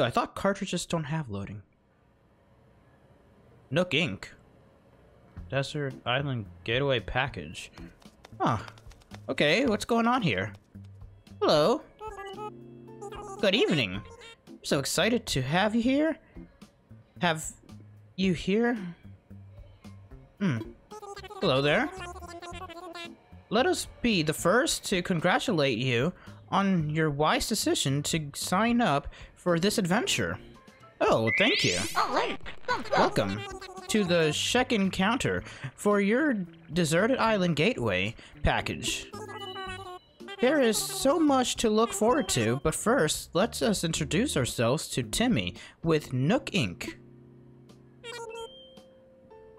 Yo, I thought cartridges don't have loading. Nook Inc. Desert Island Getaway Package. Huh. Okay, what's going on here? Hello. Good evening. I'm so excited to have you here. Have you here? Hmm. Hello there. Let us be the first to congratulate you on your wise decision to sign up for this adventure. Oh, thank you. Welcome to the check Encounter for your Deserted Island Getaway package. There is so much to look forward to, but first, let us introduce ourselves to Timmy with Nook Inc.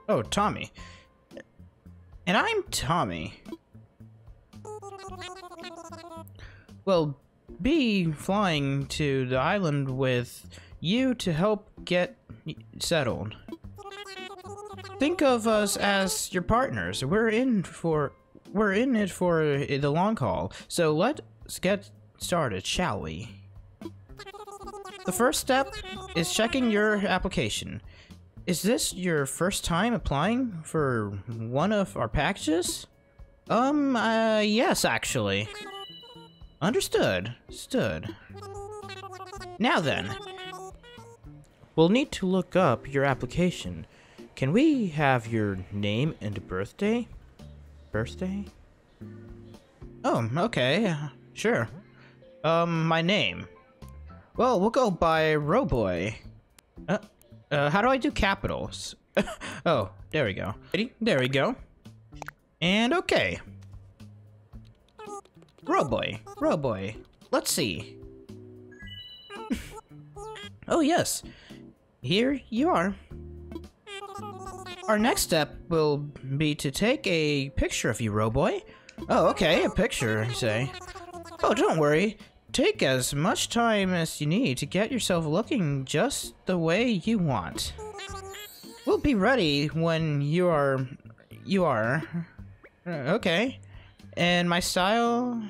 Oh, Tommy. And I'm Tommy. Well, be flying to the island with you to help get settled. Think of us as your partners. We're in for we're in it for the long haul. So let's get started, shall we? The first step is checking your application. Is this your first time applying for one of our packages? Um, uh, yes, actually. Understood. Stood. Now then, we'll need to look up your application. Can we have your name and birthday? Birthday? Oh, okay. Sure. Um, my name. Well, we'll go by Roboy. Uh, uh, how do I do capitals? oh, there we go. Ready? There we go. And okay. Roboy, Roboy. Let's see. oh yes, here you are. Our next step will be to take a picture of you, Roboy. Oh, okay, a picture, say. Oh, don't worry. Take as much time as you need to get yourself looking just the way you want. We'll be ready when you are... You are... Uh, okay. And my style...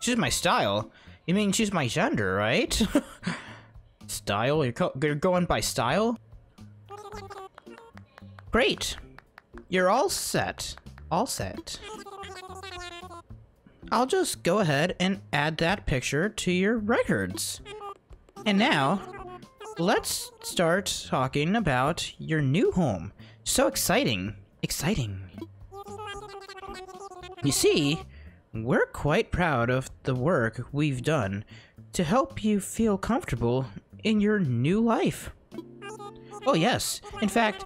She's my style? You mean she's my gender, right? style? You're, you're going by style? Great. You're all set. All set. I'll just go ahead and add that picture to your records. And now, let's start talking about your new home. So exciting. Exciting. You see, we're quite proud of the work we've done to help you feel comfortable in your new life. Oh yes, in fact,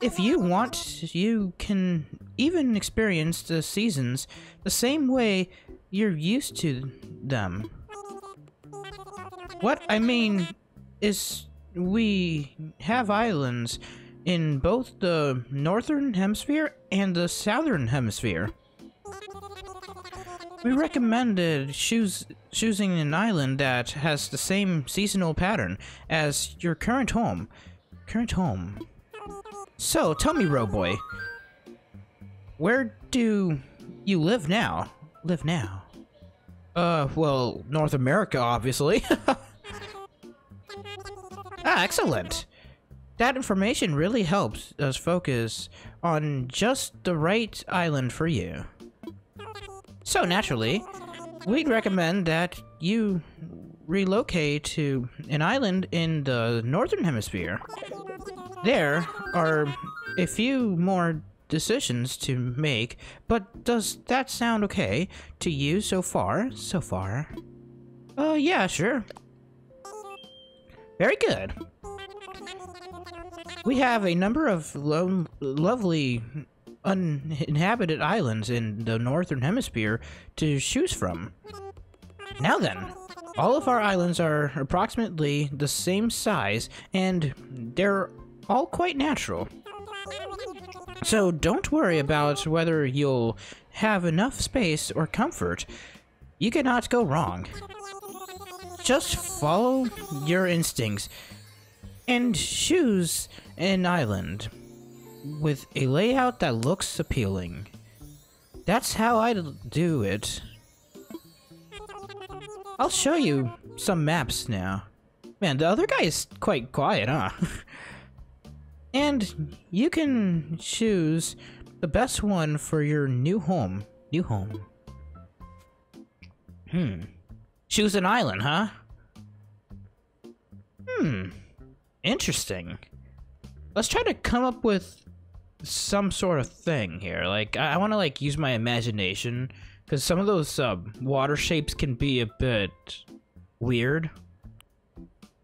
if you want, you can even experience the seasons the same way you're used to them. What I mean is we have islands in both the northern hemisphere and the southern hemisphere. We recommended choosing an island that has the same seasonal pattern as your current home. Current home. So, tell me, Roboy, where do you live now? Live now? Uh, well, North America, obviously. ah, excellent. That information really helps us focus on just the right island for you. So naturally, we'd recommend that you relocate to an island in the northern hemisphere. There are a few more decisions to make, but does that sound okay to you so far? So far? Uh, yeah, sure. Very good. We have a number of lo lovely uninhabited islands in the northern hemisphere to choose from. Now then, all of our islands are approximately the same size, and they're all quite natural. So don't worry about whether you'll have enough space or comfort. You cannot go wrong. Just follow your instincts and choose an island with a layout that looks appealing. That's how I do it. I'll show you some maps now. Man, the other guy is quite quiet, huh? and you can choose the best one for your new home. New home. Hmm. Choose an island, huh? Hmm. Interesting. Let's try to come up with some sort of thing here. Like, I, I want to like use my imagination because some of those uh, water shapes can be a bit weird.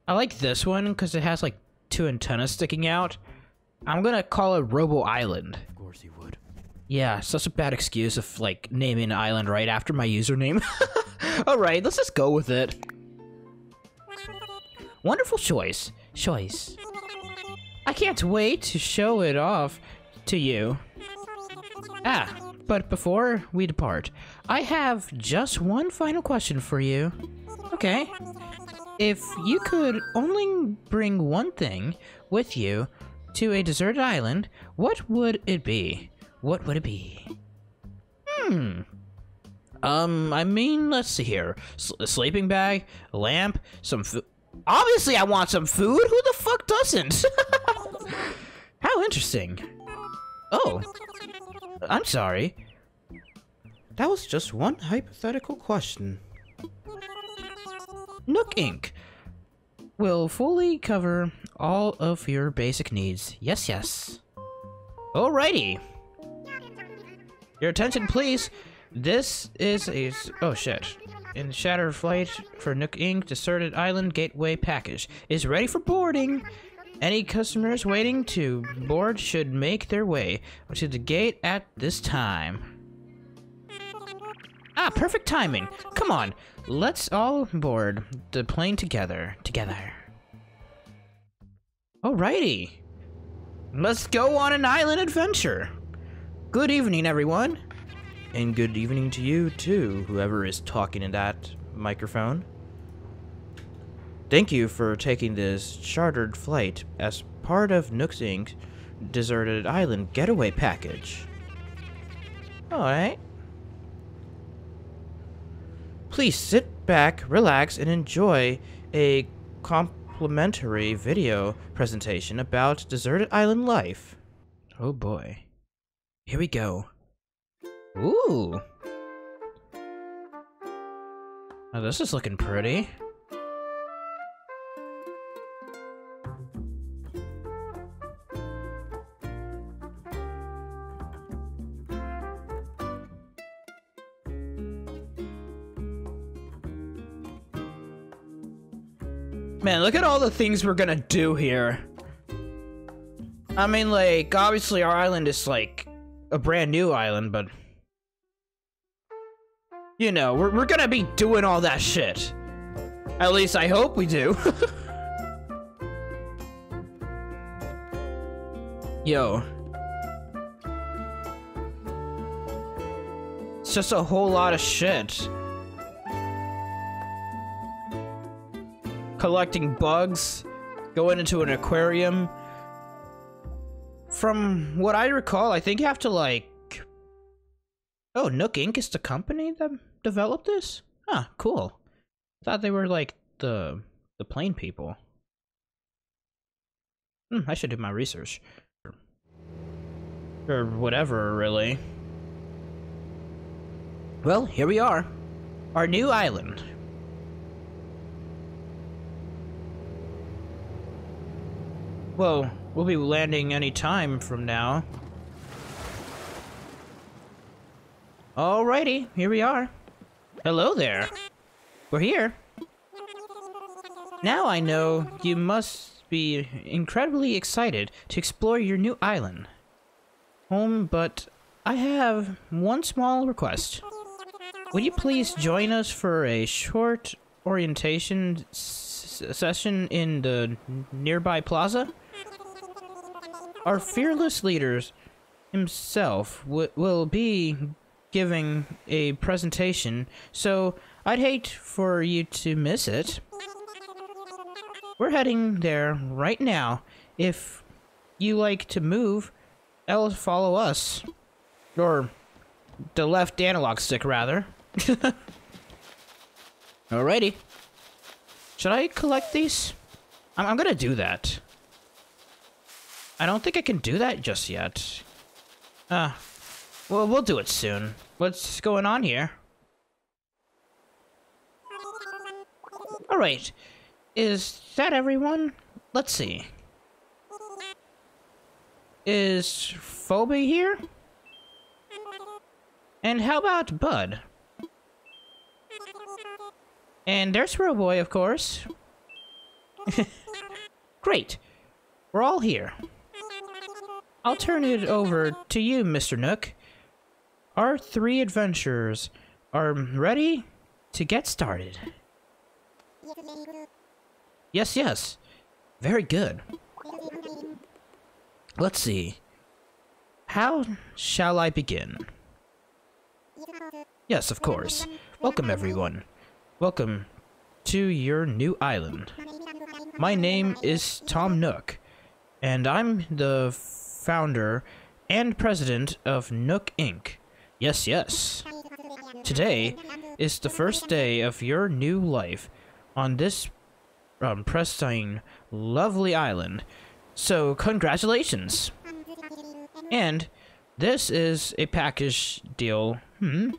I like this one because it has like two antennas sticking out. I'm gonna call it Robo Island. Of course you would. Yeah, such a bad excuse of like naming an island right after my username. Alright, let's just go with it. Wonderful choice. Choice. I can't wait to show it off to you. Ah, but before we depart, I have just one final question for you. Okay. If you could only bring one thing with you to a deserted island, what would it be? What would it be? Hmm. Um, I mean, let's see here. S a sleeping bag, a lamp, some food. Obviously, I want some food. Who the fuck doesn't? How interesting. Oh. I'm sorry. That was just one hypothetical question. Nook Inc. will fully cover all of your basic needs. Yes, yes. Alrighty. Your attention, please. This is a... Oh, shit. In Shatter Flight for Nook Inc. Deserted Island Getaway Package is ready for boarding. Any customers waiting to board should make their way to the gate at this time. Ah, perfect timing. Come on, let's all board the plane together. Together. Alrighty. Let's go on an island adventure. Good evening, everyone. And good evening to you, too, whoever is talking in that microphone. Thank you for taking this chartered flight as part of Nooks Inc.'s Deserted Island Getaway Package. Alright. Please sit back, relax, and enjoy a complimentary video presentation about Deserted Island life. Oh boy. Here we go. Ooh. Oh, this is looking pretty. Look at all the things we're gonna do here. I mean, like, obviously our island is, like, a brand new island, but... You know, we're, we're gonna be doing all that shit. At least I hope we do. Yo. It's just a whole lot of shit. Collecting bugs, going into an aquarium. From what I recall, I think you have to like... Oh, Nook Inc. is the company that developed this? Huh, cool. Thought they were like the the plane people. Hmm, I should do my research. Or whatever, really. Well, here we are. Our new island. Well, we'll be landing any time from now. Alrighty, here we are. Hello there. We're here. Now I know you must be incredibly excited to explore your new island. Home, but I have one small request. Would you please join us for a short orientation session in the nearby plaza? Our fearless leaders himself will be giving a presentation, so I'd hate for you to miss it. We're heading there right now. If you like to move, else follow us. Or the left analog stick, rather. Alrighty. Should I collect these? I'm, I'm gonna do that. I don't think I can do that just yet. Uh, well, we'll do it soon. What's going on here? Alright. Is that everyone? Let's see. Is Phoebe here? And how about Bud? And there's Roboy, of course. Great. We're all here. I'll turn it over to you, Mr. Nook. Our three adventurers are ready to get started. Yes, yes. Very good. Let's see. How shall I begin? Yes, of course. Welcome, everyone. Welcome to your new island. My name is Tom Nook, and I'm the founder and president of Nook Inc. Yes, yes. Today is the first day of your new life on this um, pristine, lovely island. So, congratulations! And this is a package deal. Hmm?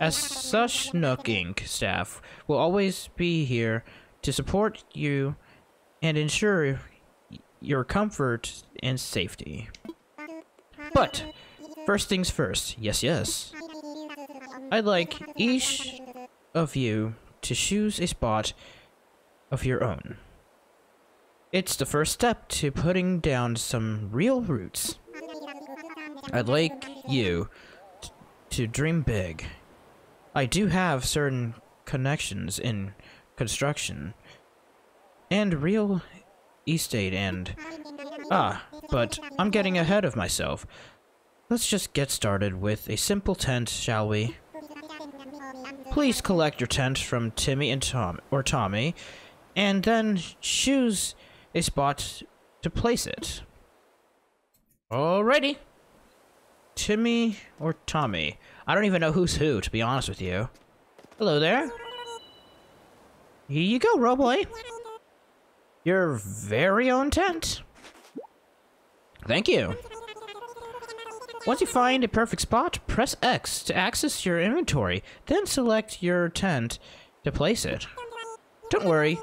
As such, Nook Inc. staff will always be here to support you and ensure your comfort and safety. But, first things first, yes, yes. I'd like each of you to choose a spot of your own. It's the first step to putting down some real roots. I'd like you to dream big. I do have certain connections in construction and real estate and... Ah, but I'm getting ahead of myself. Let's just get started with a simple tent, shall we? Please collect your tent from Timmy and Tom, or Tommy, and then choose a spot to place it. Alrighty. Timmy or Tommy? I don't even know who's who, to be honest with you. Hello there. Here you go, Roboy. Your very own tent. Thank you. Once you find a perfect spot, press X to access your inventory, then select your tent to place it. Don't worry,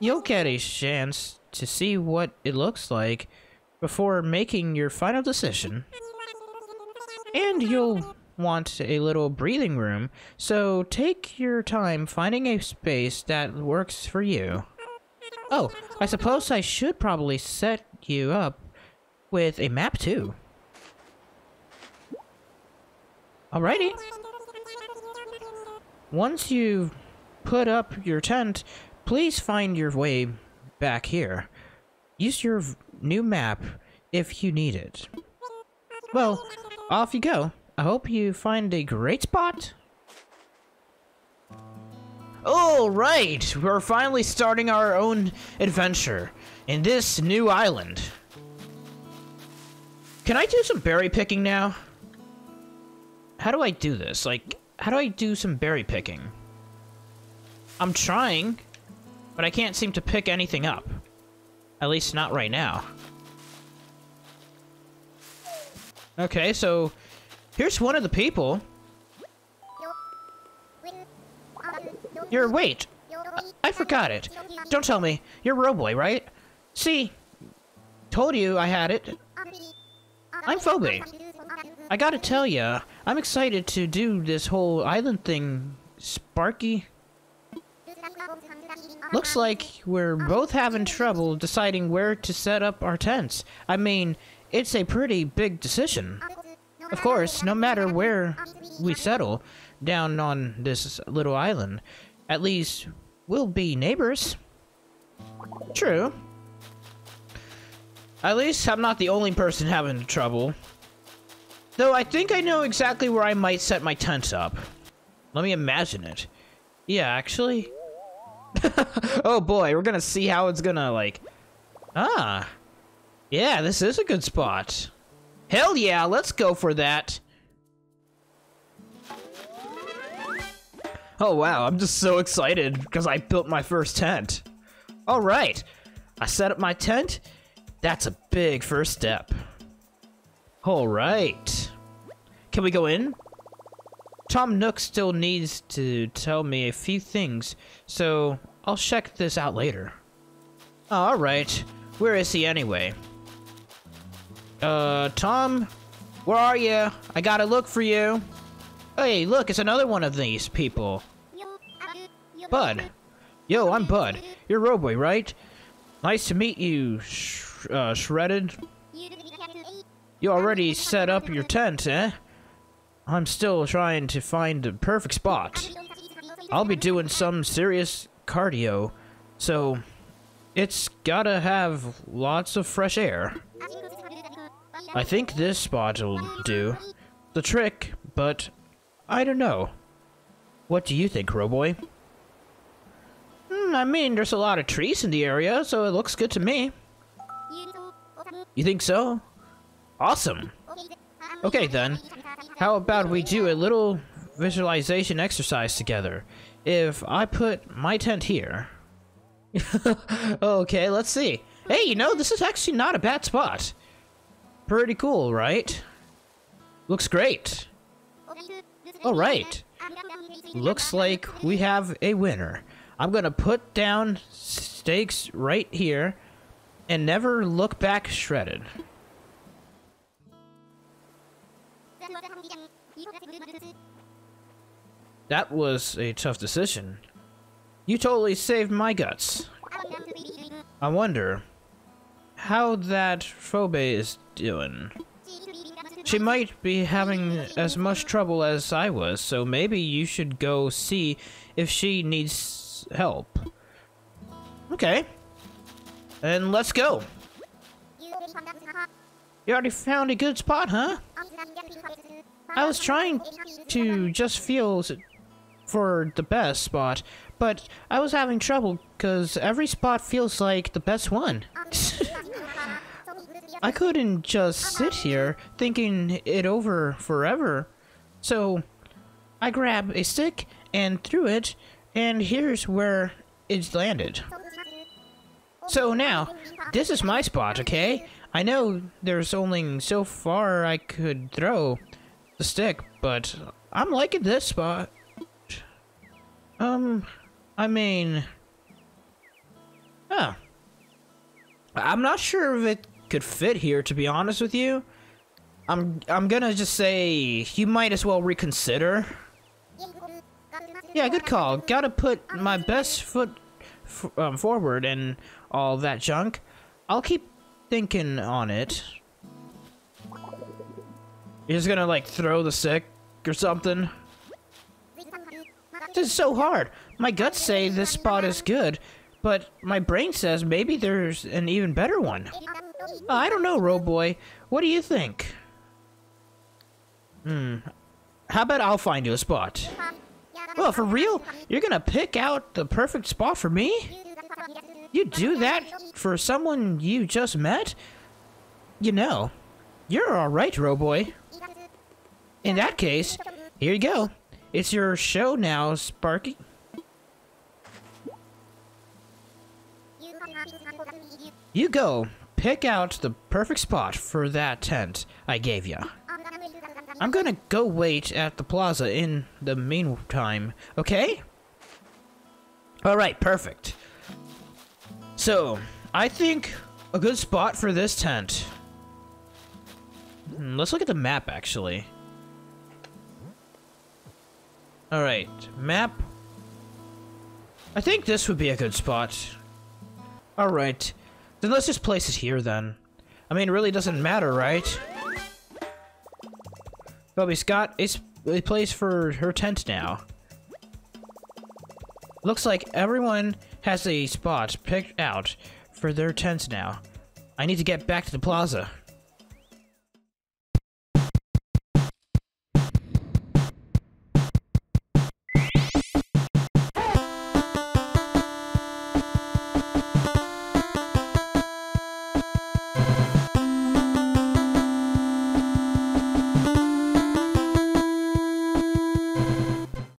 you'll get a chance to see what it looks like before making your final decision. And you'll want a little breathing room, so take your time finding a space that works for you. Oh, I suppose I should probably set you up with a map too. Alrighty. Once you've put up your tent, please find your way back here. Use your new map if you need it. Well, off you go. I hope you find a great spot. Alright, we're finally starting our own adventure in this new island. Can I do some berry picking now? How do I do this? Like, how do I do some berry picking? I'm trying, but I can't seem to pick anything up. At least not right now. Okay, so here's one of the people. You're, wait. I, forgot it. Don't tell me. You're Roboy, right? See, told you I had it. I'm Phoebe. I gotta tell ya, I'm excited to do this whole island thing, Sparky. Looks like we're both having trouble deciding where to set up our tents. I mean, it's a pretty big decision. Of course, no matter where we settle down on this little island, at least we'll be neighbors. True. At least I'm not the only person having trouble. Though I think I know exactly where I might set my tents up. Let me imagine it. Yeah, actually. oh boy, we're gonna see how it's gonna, like... Ah. Yeah, this is a good spot. Hell yeah, let's go for that. Oh wow, I'm just so excited because I built my first tent. Alright, I set up my tent. That's a big first step. Alright. Can we go in? Tom Nook still needs to tell me a few things, so I'll check this out later. Alright, where is he anyway? Uh, Tom? Where are you? I gotta look for you. Hey, look, it's another one of these people. Bud. Yo, I'm Bud. You're Roboy, right? Nice to meet you, sh uh, Shredded. You already set up your tent, eh? I'm still trying to find the perfect spot. I'll be doing some serious cardio, so it's gotta have lots of fresh air. I think this spot will do. The trick, but I don't know. What do you think, Roboy? Hmm, I mean, there's a lot of trees in the area, so it looks good to me. You think so? Awesome. Okay then, how about we do a little visualization exercise together? If I put my tent here... okay, let's see. Hey, you know, this is actually not a bad spot. Pretty cool, right? Looks great. Alright. Looks like we have a winner. I'm gonna put down stakes right here and never look back shredded. That was a tough decision. You totally saved my guts. I wonder how that Phoebe is doing. She might be having as much trouble as I was, so maybe you should go see if she needs help. Okay. And let's go. You already found a good spot, huh? I was trying to just feel for the best spot, but I was having trouble because every spot feels like the best one. I couldn't just sit here thinking it over forever. So I grabbed a stick and threw it, and here's where it landed. So now, this is my spot, okay? I know there's only so far I could throw the stick, but I'm liking this spot. Um, I mean... Huh. I'm not sure if it could fit here, to be honest with you. I'm I'm gonna just say you might as well reconsider. Yeah, good call. Gotta put my best foot um, forward and all that junk. I'll keep thinking on it. Just gonna like throw the sick or something? This is so hard. My guts say this spot is good, but my brain says maybe there's an even better one. I don't know, Roboy. What do you think? Hmm. How about I'll find you a spot? Well, for real? You're gonna pick out the perfect spot for me? You do that for someone you just met? You know, you're alright, Roboy. In that case, here you go. It's your show now, Sparky. You go. Pick out the perfect spot for that tent I gave you. I'm gonna go wait at the plaza in the meantime, okay? Alright, perfect. So, I think a good spot for this tent. Hmm, let's look at the map, actually. Alright, map. I think this would be a good spot. Alright, then let's just place it here then. I mean, it really doesn't matter, right? Bobby's got a, a place for her tent now. Looks like everyone has a spot picked out for their tents now. I need to get back to the plaza.